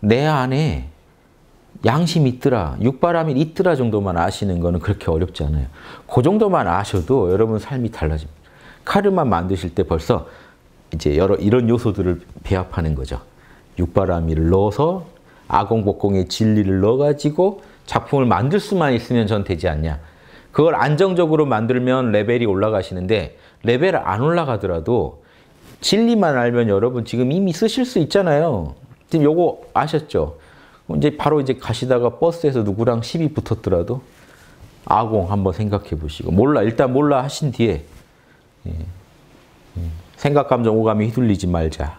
내 안에 양심이 있더라, 육바람이 있더라 정도만 아시는 거는 그렇게 어렵지 않아요. 그 정도만 아셔도 여러분 삶이 달라집니다. 카르만 만드실 때 벌써 이제 여러 이런 요소들을 배합하는 거죠. 육바라미를 넣어서 아공복공의 진리를 넣어가지고 작품을 만들 수만 있으면 전 되지 않냐. 그걸 안정적으로 만들면 레벨이 올라가시는데 레벨 안 올라가더라도 진리만 알면 여러분 지금 이미 쓰실 수 있잖아요. 지금 요거 아셨죠? 이제 바로 이제 가시다가 버스에서 누구랑 시비 붙었더라도 아공 한번 생각해 보시고 몰라 일단 몰라 하신 뒤에 예, 예, 생각 감정 오감에 휘둘리지 말자.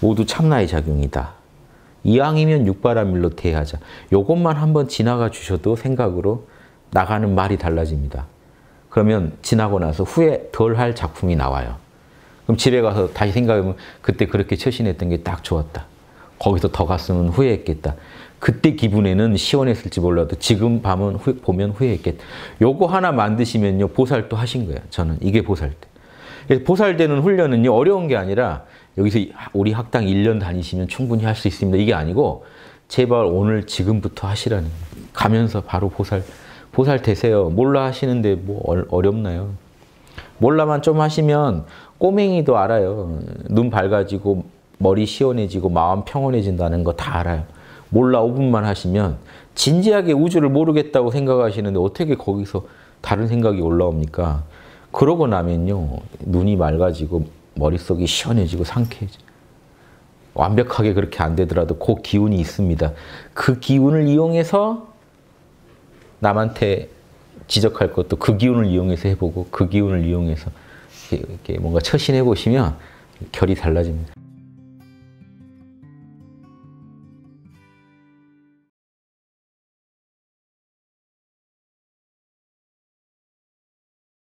모두 참나의 작용이다. 이왕이면 육바라밀로 대하자. 요것만 한번 지나가 주셔도 생각으로 나가는 말이 달라집니다. 그러면 지나고 나서 후회 덜할 작품이 나와요. 그럼 집에 가서 다시 생각해보면 그때 그렇게 처신했던 게 딱 좋았다. 거기서 더 갔으면 후회했겠다. 그때 기분에는 시원했을지 몰라도 지금 밤은 후, 보면 후회했겠다. 요거 하나 만드시면요. 보살도 하신 거예요. 저는 이게 보살 때. 보살되는 훈련은요. 어려운 게 아니라 여기서 우리 학당 1년 다니시면 충분히 할 수 있습니다. 이게 아니고 제발 오늘 지금부터 하시라는 거예요. 가면서 바로 보살 보살 되세요. 몰라 하시는데 뭐 어렵나요? 몰라만 좀 하시면 꼬맹이도 알아요. 눈 밝아지고 머리 시원해지고 마음 평온해진다는 거 다 알아요. 몰라 5분만 하시면 진지하게 우주를 모르겠다고 생각하시는데 어떻게 거기서 다른 생각이 올라옵니까? 그러고 나면요. 눈이 맑아지고 머릿속이 시원해지고 상쾌해져. 완벽하게 그렇게 안 되더라도 그 기운이 있습니다. 그 기운을 이용해서 남한테 지적할 것도 그 기운을 이용해서 해보고 그 기운을 이용해서 이렇게 뭔가 처신해 보시면 결이 달라집니다.